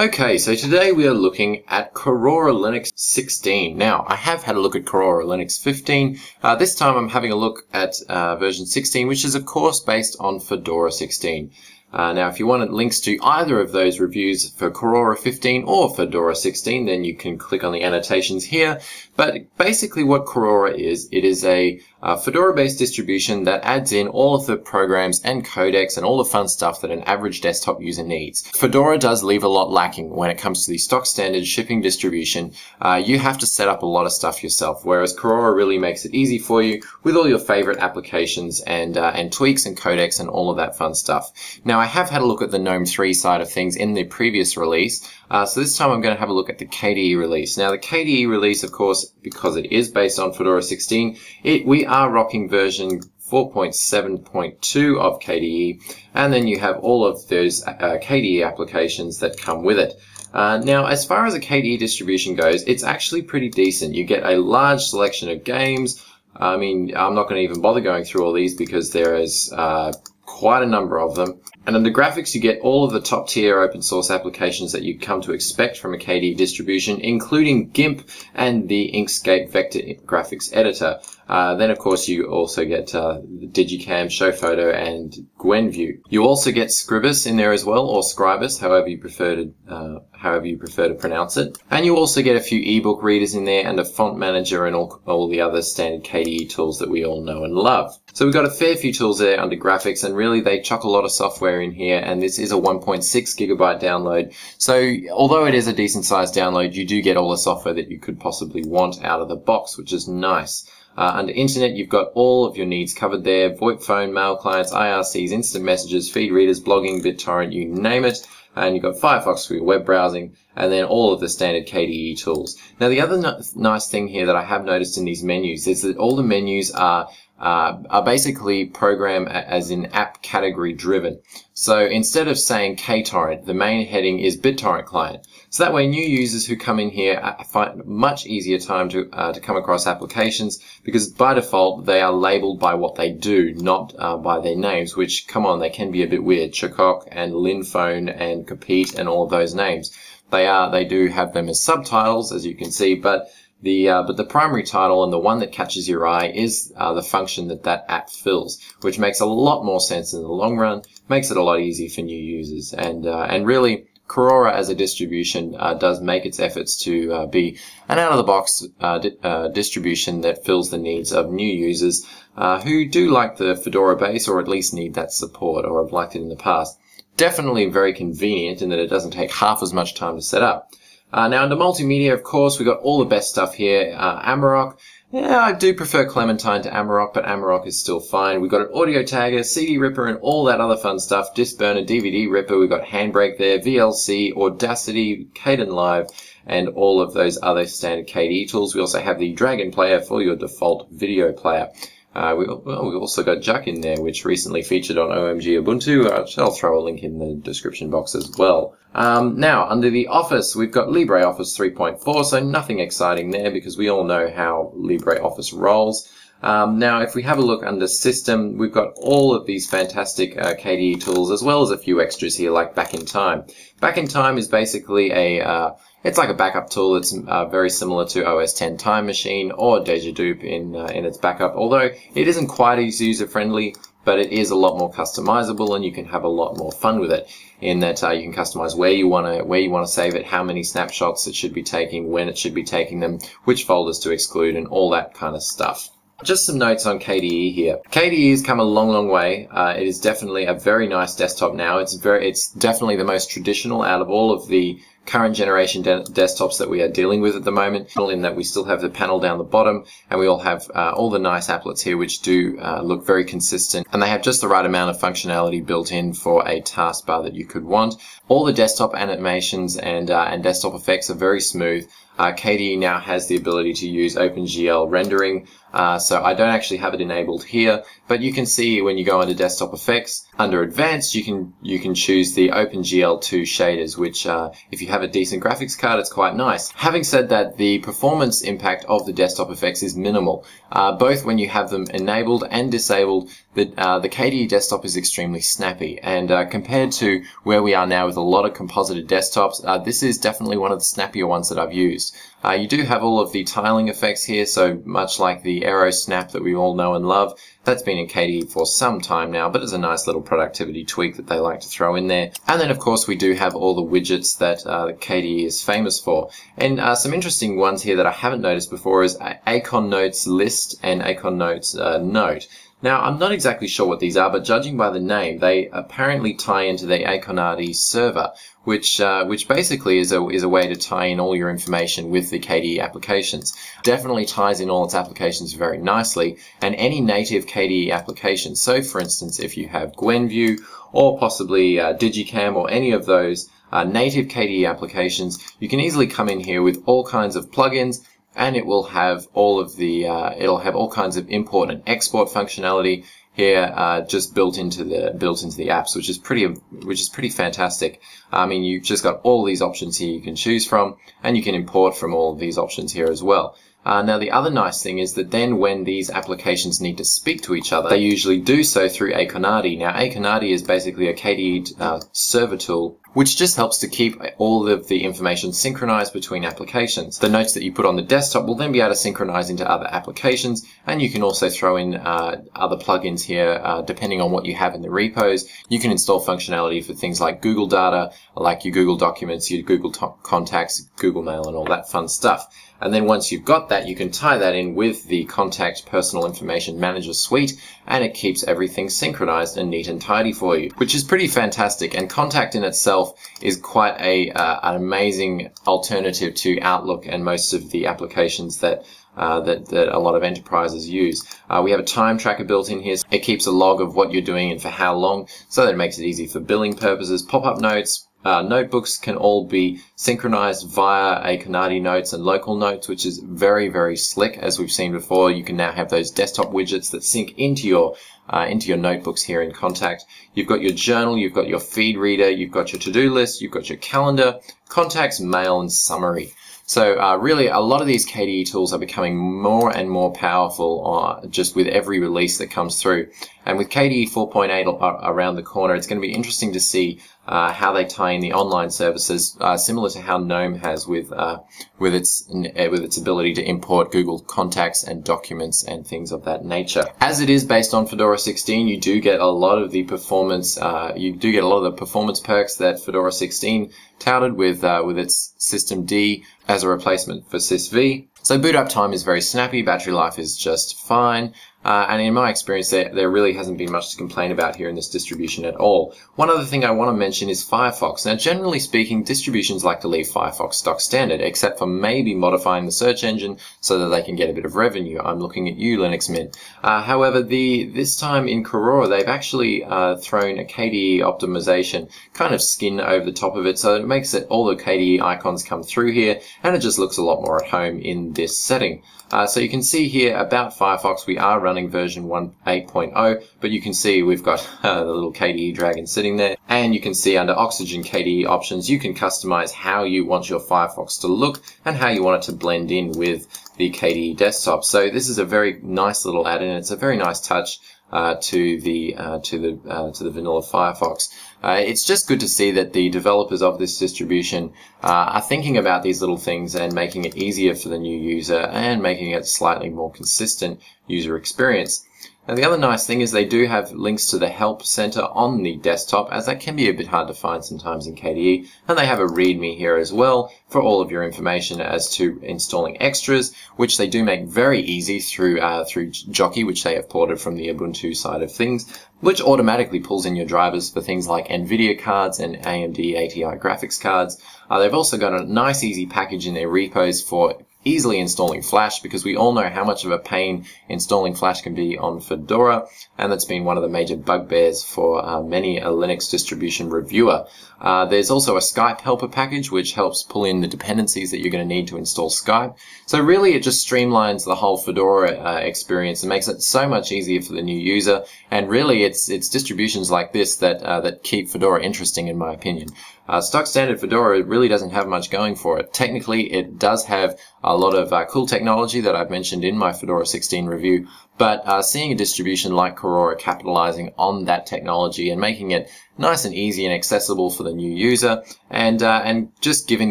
Okay, so today we are looking at Kororaa Linux 16. Now, I have had a look at Kororaa Linux 15. Uh, this time I'm having a look at uh, version 16, which is of course based on Fedora 16. Uh, now, if you want links to either of those reviews for Kororaa 15 or Fedora 16, then you can click on the annotations here. But basically what Kororaa is, it is a uh, Fedora-based distribution that adds in all of the programs and codecs and all the fun stuff that an average desktop user needs. Fedora does leave a lot lacking when it comes to the stock standard shipping distribution. Uh, you have to set up a lot of stuff yourself, whereas Kororaa really makes it easy for you with all your favorite applications and uh, and tweaks and codecs and all of that fun stuff. Now, I have had a look at the GNOME 3 side of things in the previous release, uh, so this time I'm going to have a look at the KDE release. Now, the KDE release, of course, because it is based on Fedora 16, it, we are rocking version 4.7.2 of KDE, and then you have all of those uh, KDE applications that come with it. Uh, now, as far as a KDE distribution goes, it's actually pretty decent. You get a large selection of games. I mean, I'm not going to even bother going through all these because there is uh, quite a number of them. And under graphics, you get all of the top tier open source applications that you come to expect from a KDE distribution, including GIMP and the Inkscape vector graphics editor. Uh, then, of course, you also get uh, digiKam, Showfoto, and Gwenview. You also get Scribus in there as well, or Scribus, however you prefer to uh, however you prefer to pronounce it. And you also get a few ebook readers in there, and a font manager, and all, all the other standard KDE tools that we all know and love. So we've got a fair few tools there under graphics, and really they chuck a lot of software in here, and this is a 1.6 gigabyte download. So although it is a decent sized download, you do get all the software that you could possibly want out of the box, which is nice. Uh, under internet, you've got all of your needs covered there. VoIP phone, mail clients, IRCs, instant messages, feed readers, blogging, BitTorrent, you name it. And you've got Firefox for your web browsing, and then all of the standard KDE tools. Now, the other no nice thing here that I have noticed in these menus is that all the menus are uh, are basically program as in app category driven. So instead of saying KTorrent, the main heading is BitTorrent client. So that way new users who come in here uh, find much easier time to, uh, to come across applications because by default they are labeled by what they do, not uh, by their names, which come on, they can be a bit weird. Choqok and Linphone and Kopete and all of those names. They are, they do have them as subtitles, as you can see, but the, uh, but the primary title and the one that catches your eye is uh, the function that that app fills, which makes a lot more sense in the long run, makes it a lot easier for new users, and uh, and really Kororaa as a distribution uh, does make its efforts to uh, be an out-of-the-box uh, di uh, distribution that fills the needs of new users uh, who do like the Fedora base or at least need that support or have liked it in the past. Definitely very convenient in that it doesn't take half as much time to set up. Uh, now under multimedia, of course, we've got all the best stuff here. Uh, Amarok. Yeah, I do prefer Clementine to Amarok, but Amarok is still fine. We've got an audio tagger, CD ripper, and all that other fun stuff. Disc burner, DVD ripper. We've got Handbrake there, VLC, Audacity, Kdenlive, and all of those other standard KDE tools. We also have the Dragon player for your default video player. Uh, we, well, we also got JuK in there, which recently featured on OMG Ubuntu. Uh, I'll throw a link in the description box as well. Um, now, under the Office, we've got LibreOffice 3.4, so nothing exciting there because we all know how LibreOffice rolls. Um, now, if we have a look under System, we've got all of these fantastic uh, KDE tools, as well as a few extras here, like Back in Time. Back in Time is basically a uh, it's like a backup tool. It's uh, very similar to OS 10 Time Machine or Déjà Dup in uh, in its backup, although it isn't quite as user friendly, but it is a lot more customizable, and you can have a lot more fun with it. In that uh, you can customize where you want to where you want to save it, how many snapshots it should be taking, when it should be taking them, which folders to exclude, and all that kind of stuff. Just some notes on KDE here. KDE has come a long, long way. Uh, it is definitely a very nice desktop now. It's very, it's definitely the most traditional out of all of the current generation de desktops that we are dealing with at the moment, in that we still have the panel down the bottom and we all have uh, all the nice applets here which do uh, look very consistent and they have just the right amount of functionality built in for a taskbar that you could want. All the desktop animations and, uh, and desktop effects are very smooth. Uh, KDE now has the ability to use OpenGL rendering, uh, so I don't actually have it enabled here, but you can see when you go under desktop effects, under advanced, you can you can choose the OpenGL2 shaders, which uh, if you have have a decent graphics card, it's quite nice. Having said that, the performance impact of the desktop effects is minimal. Uh, both when you have them enabled and disabled, the, uh, the KDE desktop is extremely snappy. And uh, compared to where we are now with a lot of composited desktops, uh, this is definitely one of the snappier ones that I've used. Uh, you do have all of the tiling effects here, so much like the Aero Snap that we all know and love, that's been in KDE for some time now, but it's a nice little productivity tweak that they like to throw in there. And then, of course, we do have all the widgets that uh, KDE is famous for. And uh, some interesting ones here that I haven't noticed before is Akonotes List and Akonotes uh, Note. Now, I'm not exactly sure what these are, but judging by the name, they apparently tie into the Akonadi server, which uh, which basically is a, is a way to tie in all your information with the KDE applications. Definitely ties in all its applications very nicely, and any native KDE application. So, for instance, if you have Gwenview or possibly uh, digiKam or any of those uh, native KDE applications, you can easily come in here with all kinds of plugins and it will have all of the uh, it'll have all kinds of import and export functionality here uh, just built into the built into the apps which is pretty which is pretty fantastic I mean you've just got all these options here you can choose from and you can import from all of these options here as well uh, now the other nice thing is that then when these applications need to speak to each other, they usually do so through Akonadi. Now Akonadi is basically a KDE uh, server tool which just helps to keep all of the information synchronized between applications. The notes that you put on the desktop will then be able to synchronize into other applications, and you can also throw in uh, other plugins here uh, depending on what you have in the repos. You can install functionality for things like Google Data, like your Google Documents, your Google Contacts, Google Mail, and all that fun stuff. And then once you've got that, you can tie that in with the Kontact Personal Information Manager suite, and it keeps everything synchronized and neat and tidy for you, which is pretty fantastic. And Kontact in itself is quite a uh, an amazing alternative to Outlook and most of the applications that uh, that, that a lot of enterprises use. Uh, we have a time tracker built in here. It keeps a log of what you're doing and for how long, so that it makes it easy for billing purposes. Pop-up notes, uh, notebooks can all be synchronized via Akonadi notes and local notes, which is very, very slick. As we've seen before, you can now have those desktop widgets that sync into your uh, into your notebooks here in Kontact. You've got your journal, you've got your feed reader, you've got your to-do list, you've got your calendar, contacts, mail, and summary. So uh, really, a lot of these KDE tools are becoming more and more powerful uh, just with every release that comes through. And with KDE 4.8 around the corner, it's going to be interesting to see uh, how they tie in the online services, uh, similar to how GNOME has with uh, with its uh, with its ability to import Google Contacts and documents and things of that nature. As it is based on Fedora 16, you do get a lot of the performance. Uh, you do get a lot of the performance perks that Fedora 16 touted with uh, with its systemd as a replacement for SysV. So boot up time is very snappy. Battery life is just fine. Uh, and in my experience, there, there really hasn't been much to complain about here in this distribution at all. One other thing I want to mention is Firefox. Now, generally speaking, distributions like to leave Firefox stock standard, except for maybe modifying the search engine so that they can get a bit of revenue. I'm looking at you, Linux Mint. Uh, however, the this time in Kororaa, they've actually uh, thrown a KDE optimization kind of skin over the top of it, so it makes it all the KDE icons come through here, and it just looks a lot more at home in this setting. Uh, so you can see here about Firefox, we are running version 1.8.0, but you can see we've got uh, the little KDE dragon sitting there. And you can see under Oxygen KDE options, you can customize how you want your Firefox to look and how you want it to blend in with the KDE desktop. So this is a very nice little add-in. It's a very nice touch uh, to the uh, to the uh, to the vanilla Firefox. Uh, it's just good to see that the developers of this distribution uh, are thinking about these little things and making it easier for the new user and making it slightly more consistent user experience. Now the other nice thing is they do have links to the help center on the desktop as that can be a bit hard to find sometimes in KDE and they have a readme here as well for all of your information as to installing extras which they do make very easy through uh, through Jockey which they have ported from the Ubuntu side of things which automatically pulls in your drivers for things like NVIDIA cards and AMD ATI graphics cards. Uh, they've also got a nice easy package in their repos for easily installing Flash because we all know how much of a pain installing Flash can be on Fedora, and that's been one of the major bugbears for uh, many a Linux distribution reviewer. Uh, there's also a Skype helper package which helps pull in the dependencies that you're going to need to install Skype. So really it just streamlines the whole Fedora uh, experience and makes it so much easier for the new user. And really it's it's distributions like this that uh, that keep Fedora interesting in my opinion. Uh, stock standard Fedora really doesn't have much going for it. Technically, it does have a lot of uh, cool technology that I've mentioned in my Fedora 16 review, but uh, seeing a distribution like Kororaa capitalizing on that technology and making it nice and easy and accessible for the new user, and uh, and just giving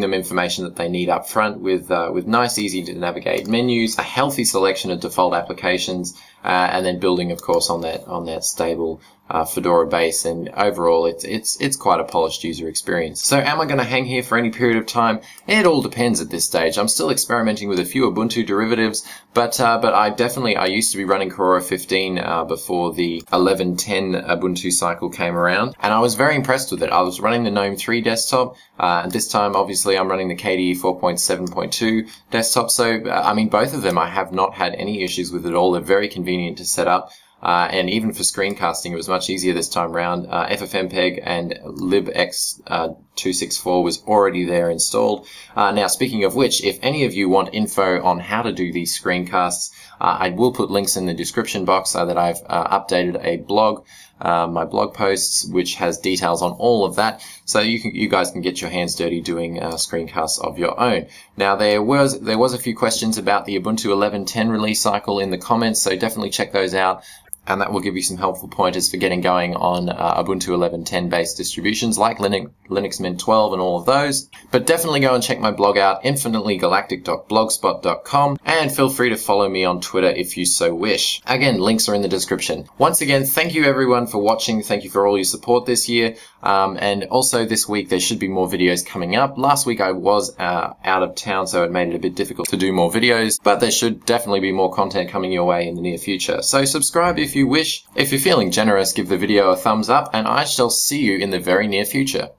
them information that they need up front with uh, with nice, easy to navigate menus, a healthy selection of default applications, uh, and then building, of course, on that on that stable uh, Fedora base, and overall, it's it's it's quite a polished user experience. So, am I going to hang here for any period of time? It all depends at this stage. I'm still experimenting with a few Ubuntu derivatives, but uh, but I definitely I used to be running Kororaa 15 uh, before the 11.10 Ubuntu cycle came around, and I was very impressed with it. I was running the GNOME 3 desktop, uh, and this time, obviously, I'm running the KDE 4.7.2 desktop. So, uh, I mean, both of them I have not had any issues with at all. They're very convenient to set up. Uh, and even for screencasting, it was much easier this time around. Uh, FFmpeg and libx264 uh, was already there installed. Uh, now, speaking of which, if any of you want info on how to do these screencasts, uh, I will put links in the description box so that I've updated a blog, my blog posts, which has details on all of that. So you can, you guys can get your hands dirty doing screencasts of your own. Now, there was there was a few questions about the Ubuntu 11.10 release cycle in the comments, so definitely check those out and that will give you some helpful pointers for getting going on uh, Ubuntu 11.10 based distributions like Linux, Linux Mint 12 and all of those. But definitely go and check my blog out, infinitelygalactic.blogspot.com, and feel free to follow me on Twitter if you so wish. Again, links are in the description. Once again, thank you everyone for watching. Thank you for all your support this year. Um, and also this week, there should be more videos coming up. Last week I was uh, out of town, so it made it a bit difficult to do more videos, but there should definitely be more content coming your way in the near future. So subscribe if you you wish. If you're feeling generous, give the video a thumbs up and I shall see you in the very near future.